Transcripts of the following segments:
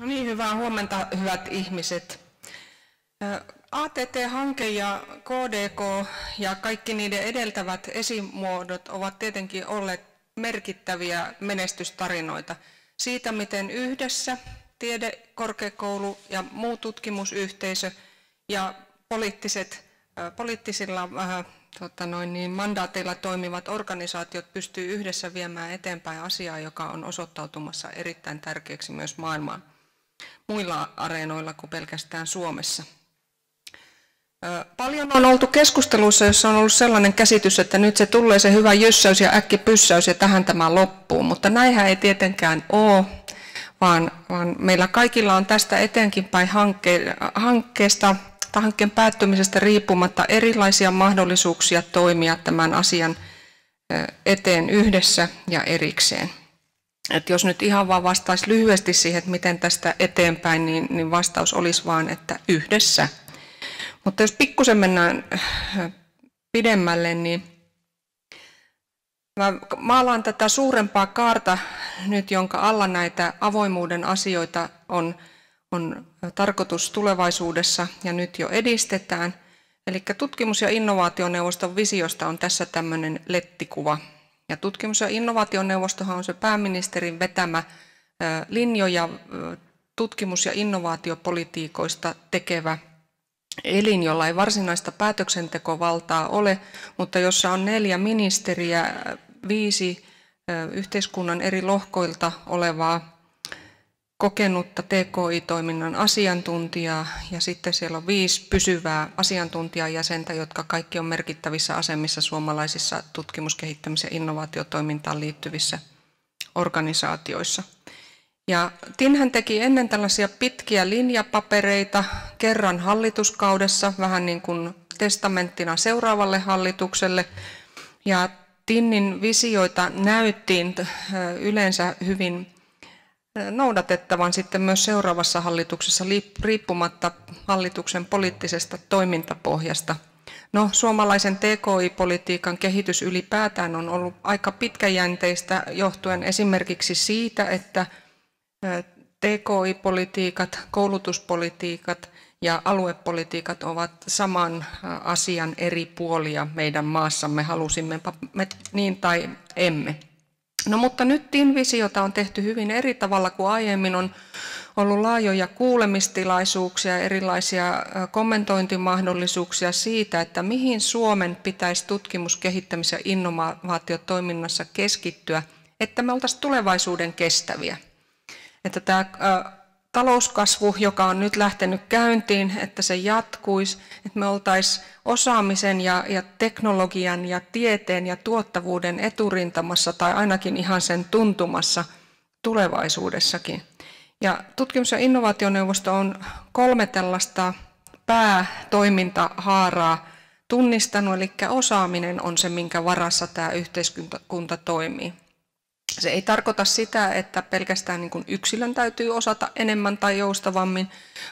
No niin, hyvää huomenta hyvät ihmiset. ATT-hanke ja KDK ja kaikki niiden edeltävät esimuodot ovat tietenkin olleet merkittäviä menestystarinoita siitä, miten yhdessä tiedekorkeakoulu ja muu tutkimusyhteisö ja poliittiset, poliittisilla tota noin, niin mandaateilla toimivat organisaatiot pystyvät yhdessä viemään eteenpäin asiaa, joka on osoittautumassa erittäin tärkeäksi myös maailman muilla areenoilla kuin pelkästään Suomessa. Paljon on oltu keskusteluissa, jossa on ollut sellainen käsitys, että nyt se tulee se hyvä jyssäys ja äkki pyssäys ja tähän tämä loppuu, mutta näinhän ei tietenkään ole, vaan, vaan meillä kaikilla on tästä eteenkin päin hankke, hankkeesta tai hankkeen päättymisestä riippumatta erilaisia mahdollisuuksia toimia tämän asian eteen yhdessä ja erikseen. Et jos nyt ihan vaan vastaisi lyhyesti siihen, että miten tästä eteenpäin, niin, niin vastaus olisi vaan, että yhdessä. Mutta jos pikkusen mennään pidemmälle, niin mä maalaan tätä suurempaa kaarta nyt, jonka alla näitä avoimuuden asioita on on tarkoitus tulevaisuudessa ja nyt jo edistetään. Eli tutkimus- ja innovaationeuvoston visiosta on tässä tämmöinen lettikuva. Ja tutkimus- ja innovaationeuvostohan on se pääministerin vetämä linjoja tutkimus- ja innovaatiopolitiikoista tekevä elin, jolla ei varsinaista päätöksentekovaltaa ole, mutta jossa on neljä ministeriä, viisi yhteiskunnan eri lohkoilta olevaa kokenutta TKI-toiminnan asiantuntijaa ja sitten siellä on viisi pysyvää asiantuntijajäsentä, jotka kaikki on merkittävissä asemissa suomalaisissa tutkimus-, kehittämis- ja innovaatiotoimintaan liittyvissä organisaatioissa. Ja Tinhän teki ennen tällaisia pitkiä linjapapereita kerran hallituskaudessa, vähän niin kuin testamenttina seuraavalle hallitukselle. Ja Tinnin visioita näyttiin yleensä hyvin noudatettavan sitten myös seuraavassa hallituksessa riippumatta hallituksen poliittisesta toimintapohjasta. No, suomalaisen TKI-politiikan kehitys ylipäätään on ollut aika pitkäjänteistä johtuen esimerkiksi siitä, että TKI-politiikat, koulutuspolitiikat ja aluepolitiikat ovat saman asian eri puolia meidän maassamme, halusimme me niin tai emme. No mutta nyt TIN-visiota on tehty hyvin eri tavalla kuin aiemmin. On ollut laajoja kuulemistilaisuuksia, erilaisia kommentointimahdollisuuksia siitä, että mihin Suomen pitäisi tutkimus-, kehittämis- ja innovaatiotoiminnassa keskittyä, että me oltaisiin tulevaisuuden kestäviä. Että tämä talouskasvu, joka on nyt lähtenyt käyntiin, että se jatkuisi, että me oltaisiin osaamisen ja, ja teknologian ja tieteen ja tuottavuuden eturintamassa tai ainakin ihan sen tuntumassa tulevaisuudessakin. Ja tutkimus- ja innovaationeuvosto on kolme tällaista päätoimintahaaraa tunnistanut, eli osaaminen on se, minkä varassa tämä yhteiskunta toimii. Se ei tarkoita sitä, että pelkästään niin kuin yksilön täytyy osata enemmän tai joustavammin,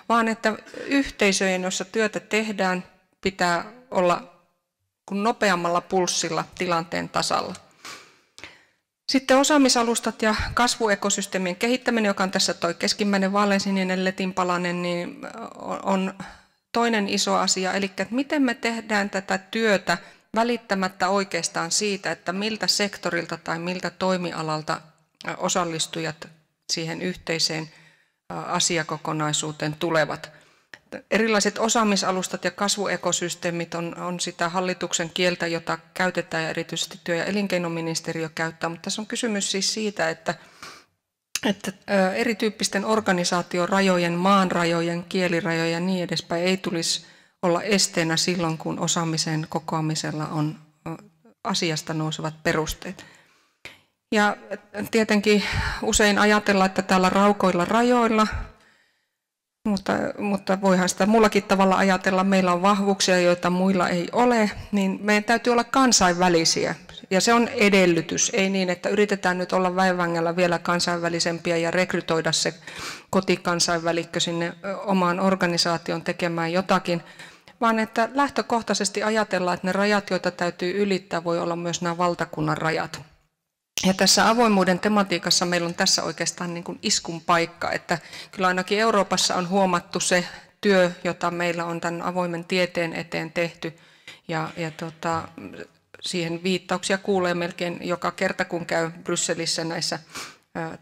vaan että yhteisöjen, joissa työtä tehdään, pitää olla kuin nopeammalla pulssilla tilanteen tasalla. Sitten osaamisalustat ja kasvuekosysteemien kehittäminen, joka on tässä tuo keskimmäinen vaaleansininen letinpalanen, niin on toinen iso asia. Eli että miten me tehdään tätä työtä välittämättä oikeastaan siitä, että miltä sektorilta tai miltä toimialalta osallistujat siihen yhteiseen asiakokonaisuuteen tulevat. Erilaiset osaamisalustat ja kasvuekosysteemit on, on sitä hallituksen kieltä, jota käytetään ja erityisesti työ- ja elinkeinoministeriö käyttää, mutta tässä on kysymys siis siitä, että, että erityyppisten organisaatiorajojen, maanrajojen, kielirajojen ja niin edespäin ei tulisi olla esteenä silloin, kun osaamisen kokoamisella on asiasta nousevat perusteet. Ja tietenkin usein ajatellaan, että täällä raukoilla rajoilla, mutta, mutta voihan sitä muullakin tavalla ajatella, meillä on vahvuuksia, joita muilla ei ole, niin meidän täytyy olla kansainvälisiä. Ja se on edellytys, ei niin, että yritetään nyt olla väivängällä vielä kansainvälisempiä ja rekrytoida se kotikansainvälikkö sinne omaan organisaation tekemään jotakin, vaan että lähtökohtaisesti ajatellaan, että ne rajat, joita täytyy ylittää, voi olla myös nämä valtakunnan rajat. Ja tässä avoimuuden tematiikassa meillä on tässä oikeastaan niin kuin iskun paikka, että kyllä ainakin Euroopassa on huomattu se työ, jota meillä on tämän avoimen tieteen eteen tehty. Ja, ja tota, siihen viittauksia kuulee melkein joka kerta, kun käy Brysselissä näissä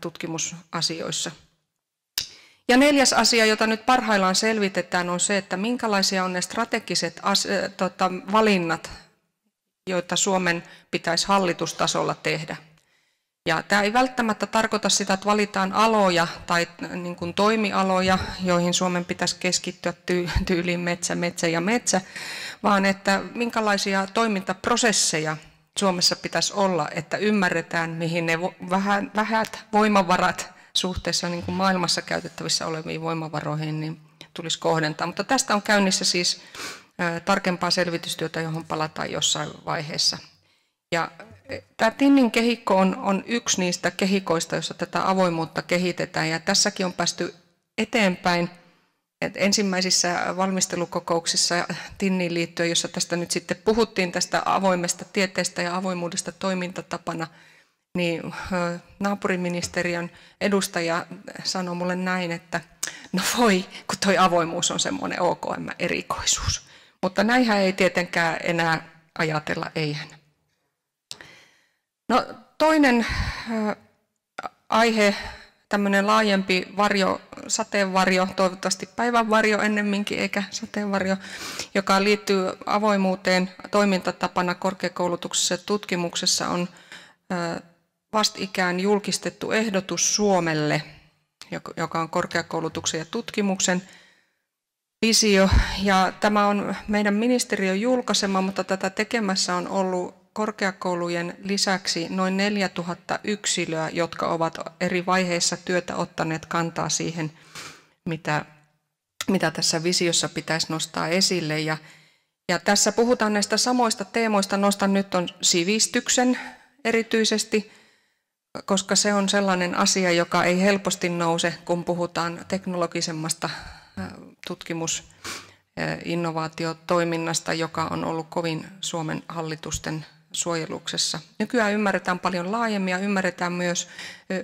tutkimusasioissa. Ja neljäs asia, jota nyt parhaillaan selvitetään, on se, että minkälaisia on ne strategiset tota, valinnat, joita Suomen pitäisi hallitustasolla tehdä. Ja tämä ei välttämättä tarkoita sitä, että valitaan aloja tai niin kuin toimialoja, joihin Suomen pitäisi keskittyä tyyliin metsä, metsä ja metsä, vaan että minkälaisia toimintaprosesseja Suomessa pitäisi olla, että ymmärretään, mihin ne vähät voimavarat suhteessa niin kuin maailmassa käytettävissä oleviin voimavaroihin niin tulisi kohdentaa. Mutta tästä on käynnissä siis tarkempaa selvitystyötä, johon palataan jossain vaiheessa. Ja Tämä Tinnin kehikko on, on yksi niistä kehikoista, jossa tätä avoimuutta kehitetään ja tässäkin on päästy eteenpäin. Et ensimmäisissä valmistelukokouksissa Tinniin liittyen, jossa tästä nyt sitten puhuttiin tästä avoimesta tieteestä ja avoimuudesta toimintatapana, niin naapuriministeriön edustaja sanoi mulle näin, että no voi, kun toi avoimuus on semmoinen OKM-erikoisuus. Mutta näinhän ei tietenkään enää ajatella, eihän. No, toinen aihe, tämmöinen laajempi varjo, sateenvarjo, toivottavasti päivänvarjo ennemminkin eikä sateenvarjo, joka liittyy avoimuuteen toimintatapana korkeakoulutuksessa ja tutkimuksessa, on vastikään julkistettu ehdotus Suomelle, joka on korkeakoulutuksen ja tutkimuksen visio. Ja tämä on meidän ministeriön julkaisema, mutta tätä tekemässä on ollut korkeakoulujen lisäksi noin 4000 yksilöä, jotka ovat eri vaiheissa työtä ottaneet kantaa siihen, mitä, mitä tässä visiossa pitäisi nostaa esille. Ja, ja tässä puhutaan näistä samoista teemoista. Nostan nyt on sivistyksen erityisesti, koska se on sellainen asia, joka ei helposti nouse, kun puhutaan teknologisemmasta tutkimus- innovaatiotoiminnasta, joka on ollut kovin Suomen hallitusten suojeluksessa. Nykyään ymmärretään paljon laajemmin ja ymmärretään myös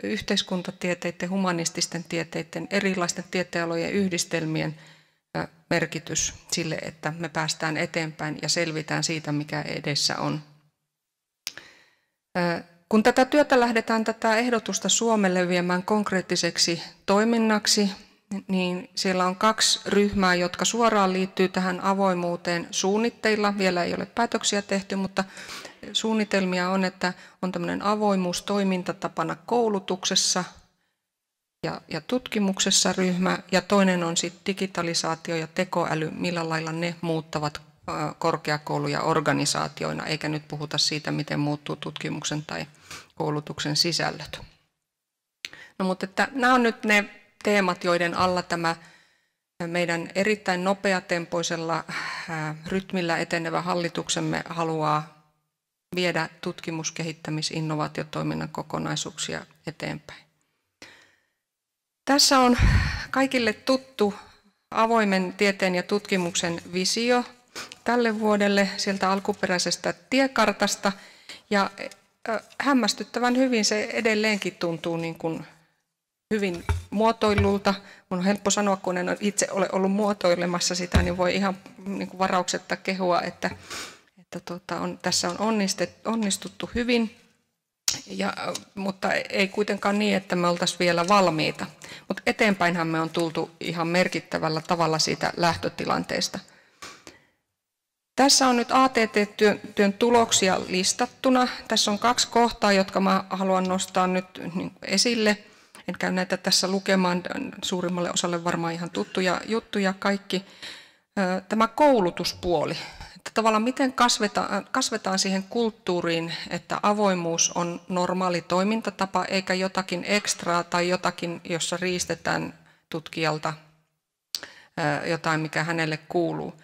yhteiskuntatieteiden, humanististen tieteiden, erilaisten tieteenalojen yhdistelmien merkitys sille, että me päästään eteenpäin ja selvitään siitä, mikä edessä on. Kun tätä työtä lähdetään tätä ehdotusta Suomelle viemään konkreettiseksi toiminnaksi, niin siellä on kaksi ryhmää, jotka suoraan liittyy tähän avoimuuteen suunnitteilla. Vielä ei ole päätöksiä tehty, mutta suunnitelmia on, että on tämmöinen avoimuus toimintatapana koulutuksessa ja, ja tutkimuksessa ryhmä, ja toinen on sitten digitalisaatio ja tekoäly, millä lailla ne muuttavat korkeakouluja organisaatioina, eikä nyt puhuta siitä, miten muuttuu tutkimuksen tai koulutuksen sisällöt. No, mutta että nämä on nyt ne teemat, joiden alla tämä meidän erittäin nopeatempoisella rytmillä etenevä hallituksemme haluaa viedä tutkimus-, kehittämis-, innovaatiotoiminnan kokonaisuuksia eteenpäin. Tässä on kaikille tuttu avoimen tieteen ja tutkimuksen visio tälle vuodelle sieltä alkuperäisestä tiekartasta. Ja hämmästyttävän hyvin se edelleenkin tuntuu niin kuin hyvin muotoilulta. Mun on helppo sanoa, kun en itse ole ollut muotoilemassa sitä, niin voi ihan niin kuin varauksetta kehua, että että tota, on, tässä on onnistuttu hyvin, ja, mutta ei kuitenkaan niin, että me oltaisiin vielä valmiita. Mutta eteenpäinhän me on tultu ihan merkittävällä tavalla siitä lähtötilanteesta. Tässä on nyt ATT-työn tuloksia listattuna. Tässä on kaksi kohtaa, jotka mä haluan nostaa nyt niin esille. En käy näitä tässä lukemaan, suurimmalle osalle varmaan ihan tuttuja juttuja kaikki. Tämä koulutuspuoli että tavallaan miten kasvetaan, kasvetaan siihen kulttuuriin, että avoimuus on normaali toimintatapa eikä jotakin ekstraa tai jotakin, jossa riistetään tutkijalta jotain, mikä hänelle kuuluu.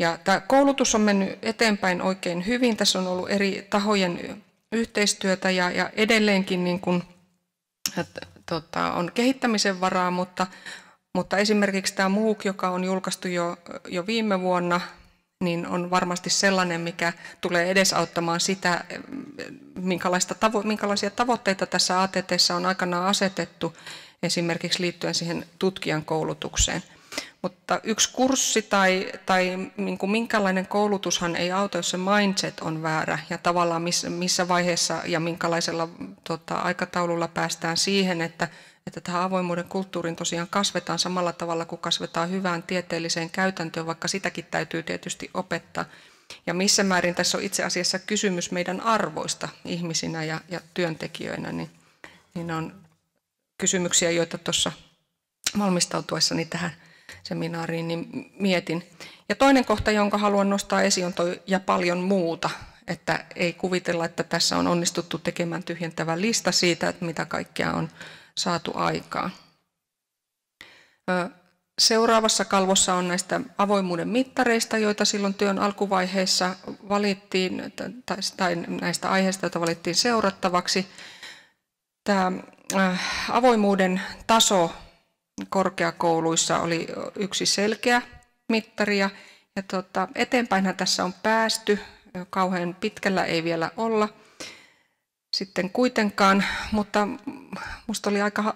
Ja tämä koulutus on mennyt eteenpäin oikein hyvin. Tässä on ollut eri tahojen yhteistyötä ja, ja edelleenkin niin kuin, että, tota, on kehittämisen varaa, mutta, mutta esimerkiksi tämä MOOC, joka on julkaistu jo, jo viime vuonna, niin on varmasti sellainen, mikä tulee edesauttamaan sitä, minkälaista tavo- minkälaisia tavoitteita tässä ATT on aikanaan asetettu, esimerkiksi liittyen siihen tutkijan koulutukseen. Mutta yksi kurssi tai, tai niin kuin minkälainen koulutushan ei auta, jos se mindset on väärä ja tavallaan missä, vaiheessa ja minkälaisella tota, aikataululla päästään siihen, että, että tähän avoimuuden kulttuuriin tosiaan kasvetaan samalla tavalla kuin kasvetaan hyvään tieteelliseen käytäntöön, vaikka sitäkin täytyy tietysti opettaa. Ja missä määrin tässä on itse asiassa kysymys meidän arvoista ihmisinä ja, ja työntekijöinä, niin, niin on kysymyksiä, joita tuossa valmistautuessani tähän seminaariin niin mietin. Ja toinen kohta, jonka haluan nostaa esiin, on toi, ja paljon muuta. Että ei kuvitella, että tässä on onnistuttu tekemään tyhjentävä lista siitä, että mitä kaikkea on saatu aikaan. Seuraavassa kalvossa on näistä avoimuuden mittareista, joita silloin työn alkuvaiheessa valittiin, tai näistä aiheista, joita valittiin seurattavaksi. Tämä avoimuuden taso korkeakouluissa oli yksi selkeä mittari, ja, ja tota, eteenpäinhän tässä on päästy, kauhean pitkällä ei vielä olla sitten kuitenkaan, mutta minusta oli aika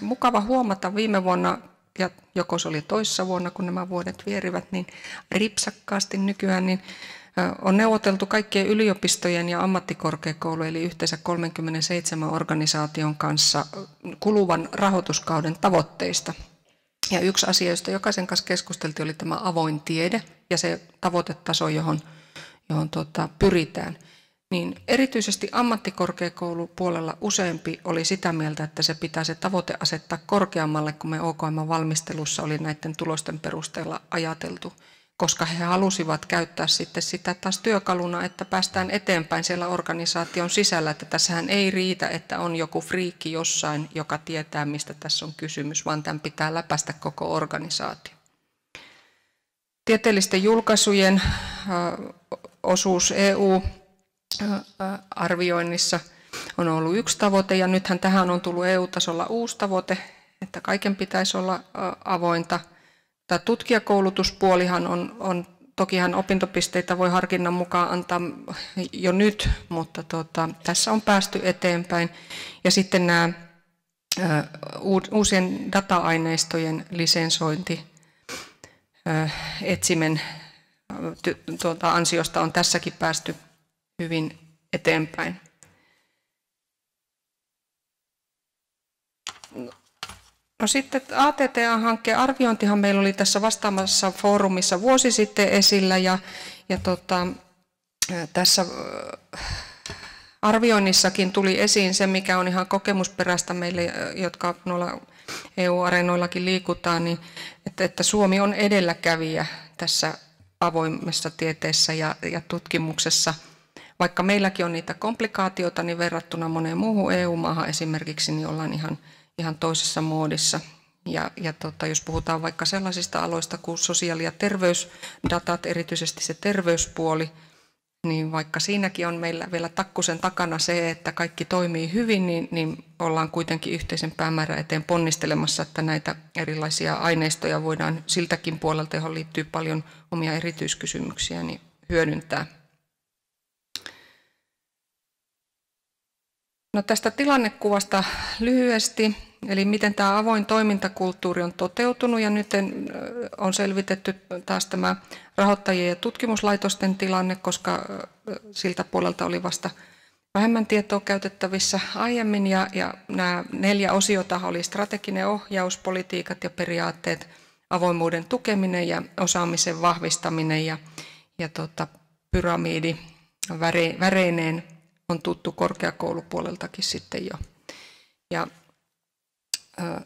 mukava huomata viime vuonna, ja joko se oli toissa vuonna, kun nämä vuodet vierivät, niin ripsakkaasti nykyään, niin on neuvoteltu kaikkien yliopistojen ja ammattikorkeakoulujen, eli yhteensä 37 organisaation kanssa kuluvan rahoituskauden tavoitteista. Ja yksi asia, josta jokaisen kanssa keskusteltiin, oli tämä avoin tiede ja se tavoitetaso, johon, johon tuota, pyritään. Niin erityisesti ammattikorkeakoulupuolella useampi oli sitä mieltä, että se pitää se tavoite asettaa korkeammalle kuin me OKM-valmistelussa oli näiden tulosten perusteella ajateltu koska he halusivat käyttää sitten sitä taas työkaluna, että päästään eteenpäin siellä organisaation sisällä, että tässähän ei riitä, että on joku friikki jossain, joka tietää, mistä tässä on kysymys, vaan tämän pitää läpäistä koko organisaatio. Tieteellisten julkaisujen osuus EU-arvioinnissa on ollut yksi tavoite, ja nythän tähän on tullut EU-tasolla uusi tavoite, että kaiken pitäisi olla avointa – Tämä tutkijakoulutuspuolihan on, on tokihan opintopisteitä voi harkinnan mukaan antaa jo nyt, mutta tuota, tässä on päästy eteenpäin. Ja sitten nämä uusien data-aineistojen lisensointi etsimen tuota, ansiosta on tässäkin päästy hyvin eteenpäin. No sitten ATTA-hankkeen arviointihan meillä oli tässä vastaamassa foorumissa vuosi sitten esillä ja, ja tota, tässä arvioinnissakin tuli esiin se, mikä on ihan kokemusperäistä meille, jotka noilla EU-areenoillakin liikutaan, niin että, että Suomi on edelläkävijä tässä avoimessa tieteessä ja, ja tutkimuksessa. Vaikka meilläkin on niitä komplikaatioita, niin verrattuna moneen muuhun EU-maahan esimerkiksi, niin ollaan ihan ihan toisessa muodissa. Ja, ja tota, jos puhutaan vaikka sellaisista aloista kuin sosiaali- ja terveysdatat, erityisesti se terveyspuoli, niin vaikka siinäkin on meillä vielä takkusen takana se, että kaikki toimii hyvin, niin, niin ollaan kuitenkin yhteisen päämäärän eteen ponnistelemassa, että näitä erilaisia aineistoja voidaan siltäkin puolelta, johon liittyy paljon omia erityiskysymyksiä, niin hyödyntää. No tästä tilannekuvasta lyhyesti, eli miten tämä avoin toimintakulttuuri on toteutunut ja nyt on selvitetty taas tämä rahoittajien ja tutkimuslaitosten tilanne, koska siltä puolelta oli vasta vähemmän tietoa käytettävissä aiemmin. Ja, ja nämä neljä osiota oli strateginen ohjaus, politiikat ja periaatteet, avoimuuden tukeminen ja osaamisen vahvistaminen ja, ja tota, pyramidi väre, väreineen on tuttu korkeakoulupuoleltakin sitten jo. Ja, äh,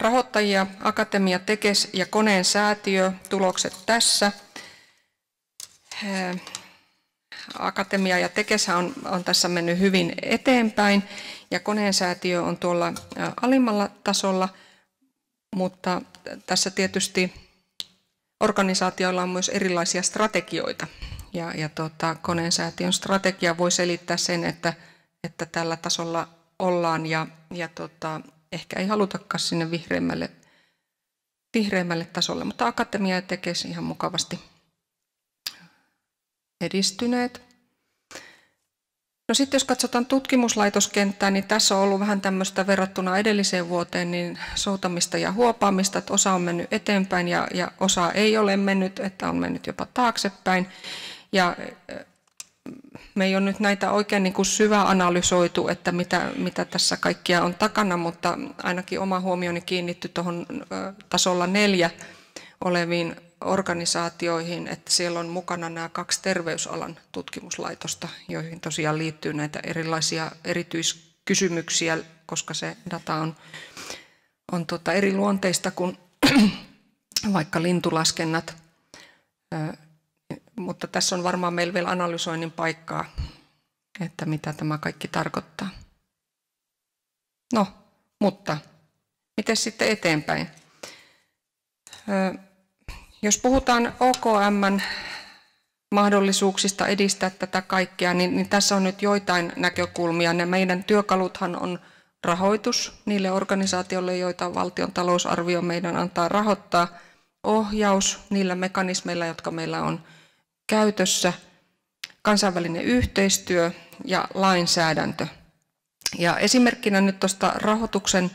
rahoittajia, Akatemia, Tekes ja Koneen säätiö, tulokset tässä. Akatemia ja Tekes on, on tässä mennyt hyvin eteenpäin ja Koneen säätiö on tuolla alimmalla tasolla, mutta tässä tietysti organisaatioilla on myös erilaisia strategioita ja, ja tota, koneen säätiön strategia voi selittää sen, että, että tällä tasolla ollaan ja, ja tota, ehkä ei halutakaan sinne vihreämmälle vihreämmälle tasolle, mutta akatemia ja tekes ihan mukavasti edistyneet. No sitten jos katsotaan tutkimuslaitoskenttää, niin tässä on ollut vähän tämmöistä verrattuna edelliseen vuoteen niin soutamista ja huopaamista, että osa on mennyt eteenpäin ja, ja osa ei ole mennyt, että on mennyt jopa taaksepäin. Ja me ei ole nyt näitä oikein niin kuin syvä analysoitu, että mitä, mitä tässä kaikkia on takana, mutta ainakin oma huomioni kiinnitty tuohon tasolla neljä oleviin organisaatioihin, että siellä on mukana nämä kaksi terveysalan tutkimuslaitosta, joihin tosiaan liittyy näitä erilaisia erityiskysymyksiä, koska se data on, on tuota eri luonteista kuin vaikka lintulaskennat. Mutta tässä on varmaan meillä vielä analysoinnin paikkaa, että mitä tämä kaikki tarkoittaa. No, mutta miten sitten eteenpäin? Jos puhutaan OKM mahdollisuuksista edistää tätä kaikkea, niin, niin tässä on nyt joitain näkökulmia. Ne meidän työkaluthan on rahoitus niille organisaatioille, joita valtion talousarvio meidän antaa rahoittaa, ohjaus niillä mekanismeilla, jotka meillä on käytössä, kansainvälinen yhteistyö ja lainsäädäntö. Ja esimerkkinä nyt tuosta rahoituksen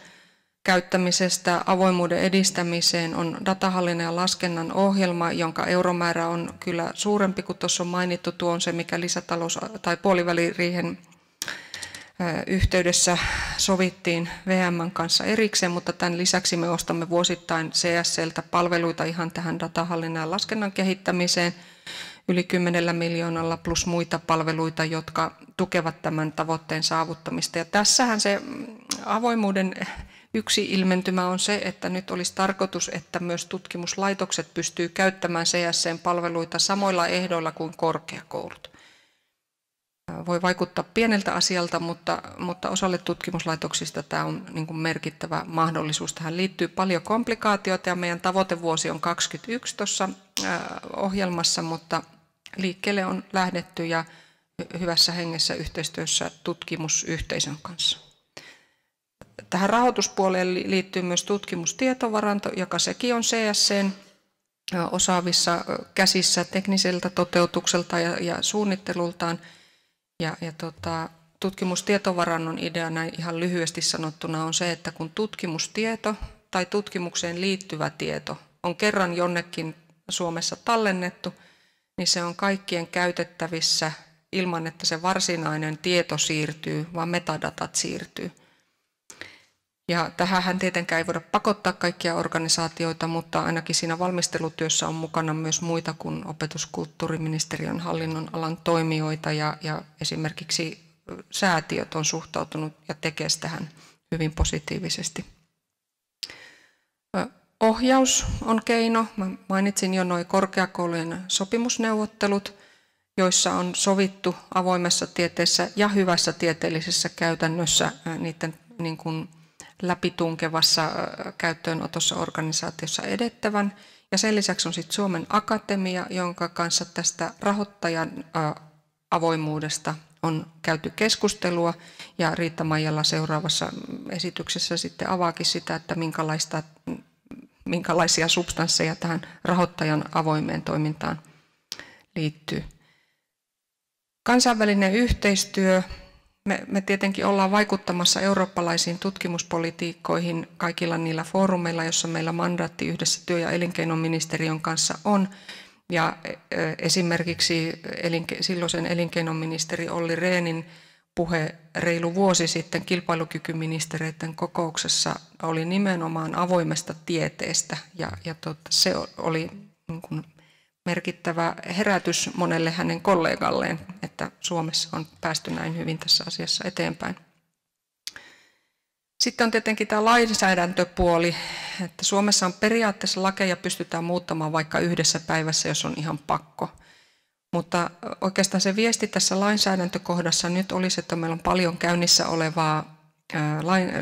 käyttämisestä avoimuuden edistämiseen on datahallinnan ja laskennan ohjelma, jonka euromäärä on kyllä suurempi kuin tuossa on mainittu. Tuo on se, mikä lisätalous- tai puoliväliriihen yhteydessä sovittiin VM kanssa erikseen, mutta tämän lisäksi me ostamme vuosittain CSLtä palveluita ihan tähän datahallinnan ja laskennan kehittämiseen yli 10 miljoonalla plus muita palveluita, jotka tukevat tämän tavoitteen saavuttamista. Ja tässähän se mm, avoimuuden Yksi ilmentymä on se, että nyt olisi tarkoitus, että myös tutkimuslaitokset pystyy käyttämään CSC-palveluita samoilla ehdoilla kuin korkeakoulut. Voi vaikuttaa pieneltä asialta, mutta, mutta osalle tutkimuslaitoksista tämä on niin kuin merkittävä mahdollisuus. Tähän liittyy paljon komplikaatioita ja meidän tavoitevuosi on 2021 tuossa ohjelmassa, mutta liikkeelle on lähdetty ja hyvässä hengessä yhteistyössä tutkimusyhteisön kanssa. Tähän rahoituspuoleen liittyy myös tutkimustietovaranto, joka sekin on CSCn osaavissa käsissä tekniseltä toteutukselta ja, ja suunnittelultaan. Ja, ja tota, tutkimustietovarannon ideana ihan lyhyesti sanottuna on se, että kun tutkimustieto tai tutkimukseen liittyvä tieto on kerran jonnekin Suomessa tallennettu, niin se on kaikkien käytettävissä ilman, että se varsinainen tieto siirtyy, vaan metadatat siirtyy. Ja tähän tietenkään ei voida pakottaa kaikkia organisaatioita, mutta ainakin siinä valmistelutyössä on mukana myös muita kuin opetuskulttuuriministeriön hallinnon alan toimijoita ja, ja esimerkiksi säätiöt on suhtautunut ja tekee tähän hyvin positiivisesti. Ohjaus on keino. Mä mainitsin jo noin korkeakoulujen sopimusneuvottelut, joissa on sovittu avoimessa tieteessä ja hyvässä tieteellisessä käytännössä niiden niin kuin läpitunkevassa käyttöönotossa organisaatiossa edettävän. Ja sen lisäksi on sitten Suomen Akatemia, jonka kanssa tästä rahoittajan avoimuudesta on käyty keskustelua ja Riitta Maijalla seuraavassa esityksessä sitten avaakin sitä, että minkälaista, minkälaisia substansseja tähän rahoittajan avoimeen toimintaan liittyy. Kansainvälinen yhteistyö me, me tietenkin ollaan vaikuttamassa eurooppalaisiin tutkimuspolitiikkoihin kaikilla niillä foorumeilla, joissa meillä mandaatti yhdessä työ- ja elinkeinoministeriön kanssa on. Ja e, esimerkiksi elinke, silloisen elinkeinoministeri Olli Rehnin puhe reilu vuosi sitten kilpailukykyministereiden kokouksessa oli nimenomaan avoimesta tieteestä ja, ja tot, se oli niin kuin merkittävä herätys monelle hänen kollegalleen, että Suomessa on päästy näin hyvin tässä asiassa eteenpäin. Sitten on tietenkin tämä lainsäädäntöpuoli, että Suomessa on periaatteessa lakeja pystytään muuttamaan vaikka yhdessä päivässä, jos on ihan pakko. Mutta oikeastaan se viesti tässä lainsäädäntökohdassa nyt olisi, että meillä on paljon käynnissä olevaa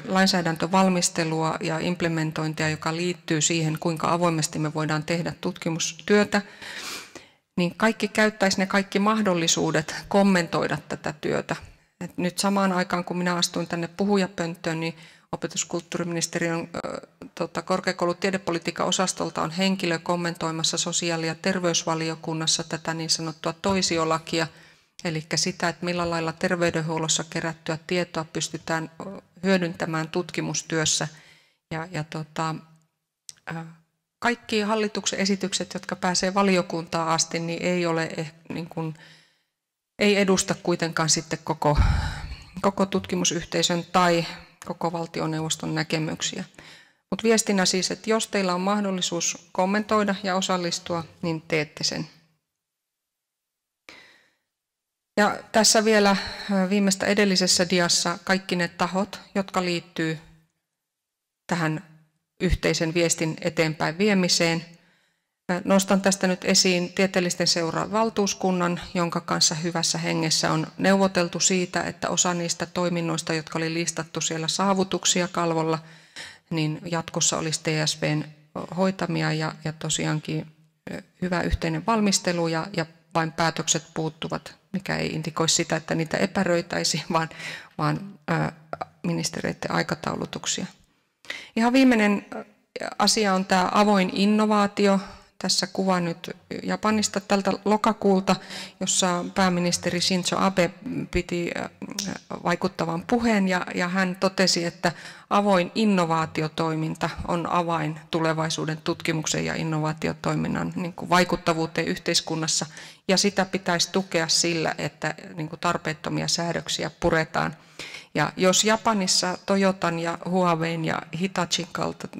lainsäädäntövalmistelua ja implementointia, joka liittyy siihen, kuinka avoimesti me voidaan tehdä tutkimustyötä, niin kaikki käyttäisi ne kaikki mahdollisuudet kommentoida tätä työtä. Et nyt samaan aikaan, kun minä astuin tänne puhujapönttöön, niin opetuskulttuuriministeriön tota, korkeakoulun tiedepolitiikan osastolta on henkilö kommentoimassa sosiaali- ja terveysvaliokunnassa tätä niin sanottua toisiolakia, eli sitä, että millä lailla terveydenhuollossa kerättyä tietoa pystytään hyödyntämään tutkimustyössä. Ja, ja tota, kaikki hallituksen esitykset, jotka pääsee valiokuntaan asti, niin ei, ole, eh, niin kuin, ei edusta kuitenkaan sitten koko, koko tutkimusyhteisön tai koko valtioneuvoston näkemyksiä. Mutta viestinä siis, että jos teillä on mahdollisuus kommentoida ja osallistua, niin teette sen. Ja tässä vielä viimeistä edellisessä diassa kaikki ne tahot, jotka liittyy tähän yhteisen viestin eteenpäin viemiseen. Nostan tästä nyt esiin tieteellisten seuran valtuuskunnan, jonka kanssa hyvässä hengessä on neuvoteltu siitä, että osa niistä toiminnoista, jotka oli listattu siellä saavutuksia kalvolla, niin jatkossa olisi TSVn hoitamia ja, ja tosiaankin hyvä yhteinen valmistelu ja, ja vain päätökset puuttuvat, mikä ei indikoi sitä, että niitä epäröitäisi, vaan, vaan ministereiden aikataulutuksia. Ihan viimeinen asia on tämä avoin innovaatio. Tässä kuva nyt Japanista tältä lokakuulta, jossa pääministeri Shinzo Abe piti vaikuttavan puheen ja, ja hän totesi, että avoin innovaatiotoiminta on avain tulevaisuuden tutkimuksen ja innovaatiotoiminnan niin kuin vaikuttavuuteen yhteiskunnassa ja sitä pitäisi tukea sillä, että niin kuin tarpeettomia säädöksiä puretaan. Ja jos Japanissa Toyotan ja Huawein ja Hitachin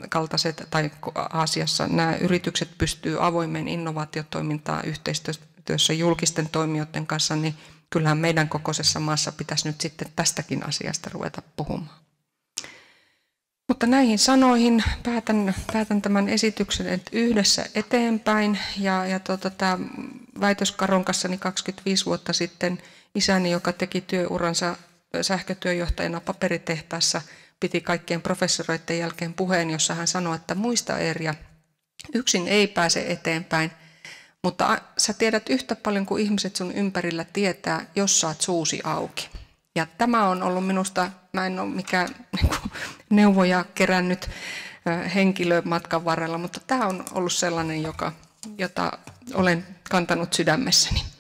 kaltaiset, tai Aasiassa nämä yritykset pystyy avoimeen innovaatiotoimintaan yhteistyössä julkisten toimijoiden kanssa, niin kyllähän meidän kokoisessa maassa pitäisi nyt sitten tästäkin asiasta ruveta puhumaan. Mutta näihin sanoihin päätän, päätän tämän esityksen että yhdessä eteenpäin. Ja, ja tuota, tämä väitös Karon kanssa niin 25 vuotta sitten isäni, joka teki työuransa sähkötyöjohtajana paperitehtaassa piti kaikkien professoreiden jälkeen puheen, jossa hän sanoi, että muista Erja, yksin ei pääse eteenpäin, mutta sä tiedät yhtä paljon kuin ihmiset sun ympärillä tietää, jos saat suusi auki. Ja tämä on ollut minusta, mä en ole mikään niin neuvoja kerännyt henkilö matkan varrella, mutta tämä on ollut sellainen, joka, jota olen kantanut sydämessäni.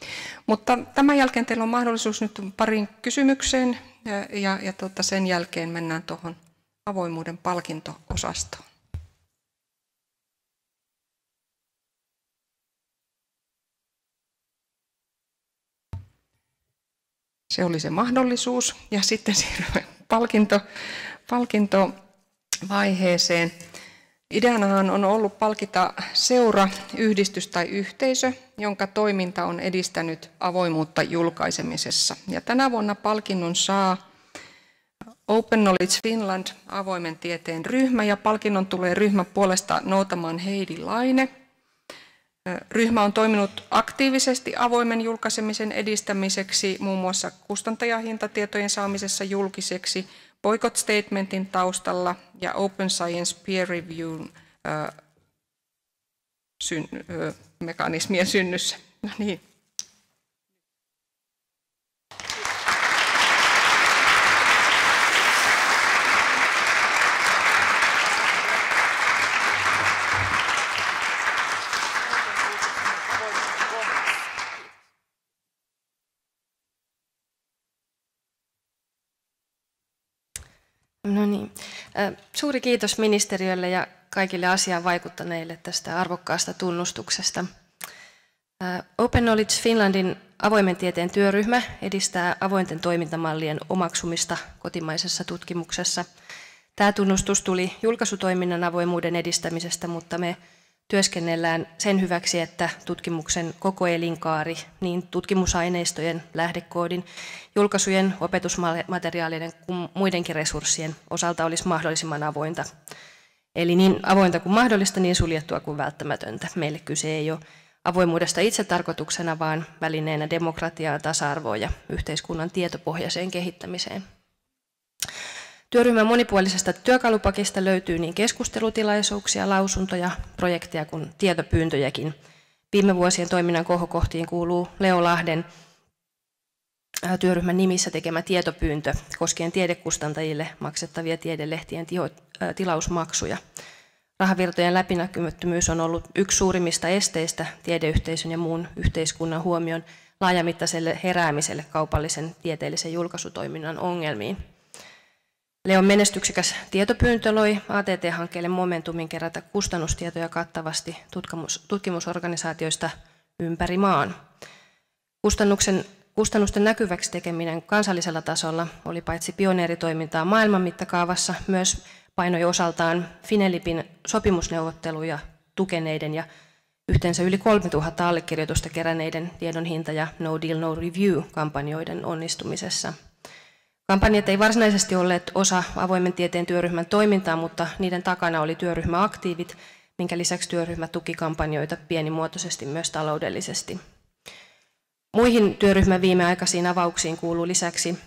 Mutta tämän jälkeen teillä on mahdollisuus nyt parin kysymykseen ja, ja, ja tuota, sen jälkeen mennään tuohon avoimuuden palkinto-osastoon. Se oli se mahdollisuus ja sitten siirrymme palkinto, palkintovaiheeseen. Ideanahan on ollut palkita seura, yhdistys tai yhteisö, jonka toiminta on edistänyt avoimuutta julkaisemisessa. Ja tänä vuonna palkinnon saa Open Knowledge Finland, avoimen tieteen ryhmä, ja palkinnon tulee ryhmän puolesta noutamaan Heidi Laine. Ryhmä on toiminut aktiivisesti avoimen julkaisemisen edistämiseksi, muun muassa kustantajahintatietojen saamisessa julkiseksi, boycott statementin taustalla ja Open Science Peer Review syn, mekanismien synnyssä. No niin. No niin. Suuri kiitos ministeriölle ja kaikille asiaan vaikuttaneille tästä arvokkaasta tunnustuksesta. Open Knowledge Finlandin avoimen tieteen työryhmä edistää avointen toimintamallien omaksumista kotimaisessa tutkimuksessa. Tämä tunnustus tuli julkaisutoiminnan avoimuuden edistämisestä, mutta me työskennellään sen hyväksi, että tutkimuksen koko elinkaari, niin tutkimusaineistojen, lähdekoodin, julkaisujen, opetusmateriaalien kuin muidenkin resurssien osalta olisi mahdollisimman avointa. Eli niin avointa kuin mahdollista, niin suljettua kuin välttämätöntä. Meille kyse ei ole avoimuudesta itse tarkoituksena, vaan välineenä demokratiaa, tasa-arvoa ja yhteiskunnan tietopohjaiseen kehittämiseen. Työryhmän monipuolisesta työkalupakista löytyy niin keskustelutilaisuuksia, lausuntoja, projekteja kuin tietopyyntöjäkin. Viime vuosien toiminnan kohokohtiin kuuluu Leo Lahden työryhmän nimissä tekemä tietopyyntö koskien tiedekustantajille maksettavia tiedelehtien tilausmaksuja. Rahavirtojen läpinäkymättömyys on ollut yksi suurimmista esteistä tiedeyhteisön ja muun yhteiskunnan huomion laajamittaiselle heräämiselle kaupallisen tieteellisen julkaisutoiminnan ongelmiin. Leon menestyksekäs tietopyyntö loi ATT-hankkeelle momentumin kerätä kustannustietoja kattavasti tutkimus, tutkimusorganisaatioista ympäri maan. Kustannuksen, kustannusten näkyväksi tekeminen kansallisella tasolla oli paitsi pioneeritoimintaa maailman mittakaavassa, myös painoi osaltaan Finelipin sopimusneuvotteluja tukeneiden ja yhteensä yli 3000 allekirjoitusta keränneiden tiedon hinta- ja No Deal No Review-kampanjoiden onnistumisessa. Kampanjat ei varsinaisesti olleet osa avoimen tieteen työryhmän toimintaa, mutta niiden takana oli työryhmäaktiivit, minkä lisäksi työryhmä tuki kampanjoita pienimuotoisesti myös taloudellisesti. Muihin työryhmän viimeaikaisiin avauksiin kuuluu lisäksi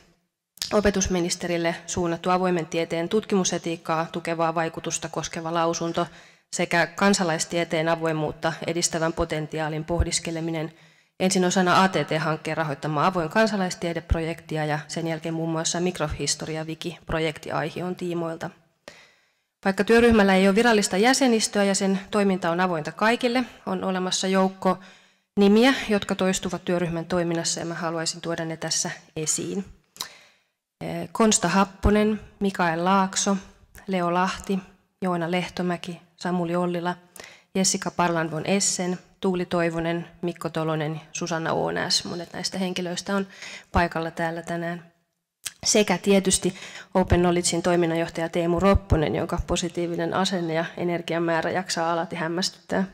opetusministerille suunnattu avoimen tieteen tutkimusetiikkaa tukevaa vaikutusta koskeva lausunto sekä kansalaistieteen avoimuutta edistävän potentiaalin pohdiskeleminen ensin osana ATT-hankkeen rahoittamaa avoin kansalaistiedeprojektia ja sen jälkeen muun muassa Mikrohistoria Wiki-projekti aiheon tiimoilta. Vaikka työryhmällä ei ole virallista jäsenistöä ja sen toiminta on avointa kaikille, on olemassa joukko nimiä, jotka toistuvat työryhmän toiminnassa ja mä haluaisin tuoda ne tässä esiin. Konsta Happonen, Mikael Laakso, Leo Lahti, Joona Lehtomäki, Samuli Ollila, Jessica Parlanvon Essen, Tuuli Toivonen, Mikko Tolonen, Susanna Oonäs. Monet näistä henkilöistä on paikalla täällä tänään. Sekä tietysti Open Knowledgein toiminnanjohtaja Teemu Ropponen, jonka positiivinen asenne ja energian määrä jaksaa alati hämmästyttää.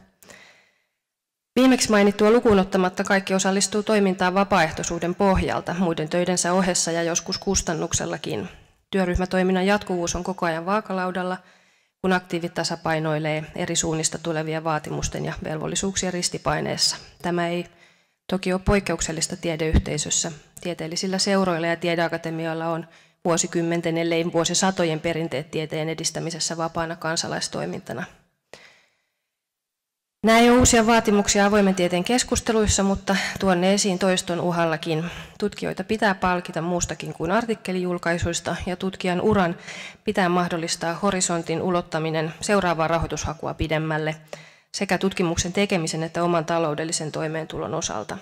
Viimeksi mainittua lukuun ottamatta kaikki osallistuu toimintaan vapaaehtoisuuden pohjalta, muiden töidensä ohessa ja joskus kustannuksellakin. Työryhmätoiminnan jatkuvuus on koko ajan vaakalaudalla, kun aktiivit tasapainoilee eri suunnista tulevien vaatimusten ja velvollisuuksien ristipaineessa. Tämä ei toki ole poikkeuksellista tiedeyhteisössä. Tieteellisillä seuroilla ja tiedeakatemioilla on vuosikymmenten, ellei vuosisatojen perinteet tieteen edistämisessä vapaana kansalaistoimintana – Nämä ei ole uusia vaatimuksia avoimen tieteen keskusteluissa, mutta tuonne esiin toiston uhallakin. Tutkijoita pitää palkita muustakin kuin artikkelijulkaisuista ja tutkijan uran pitää mahdollistaa horisontin ulottaminen seuraavaa rahoitushakua pidemmälle sekä tutkimuksen tekemisen että oman taloudellisen toimeentulon osalta.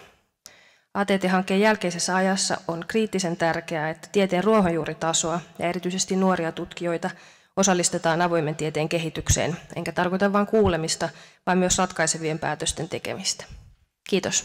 ATT-hankkeen jälkeisessä ajassa on kriittisen tärkeää, että tieteen ruohonjuuritasoa ja erityisesti nuoria tutkijoita osallistetaan avoimen tieteen kehitykseen, enkä tarkoita vain kuulemista, vaan myös ratkaisevien päätösten tekemistä. Kiitos.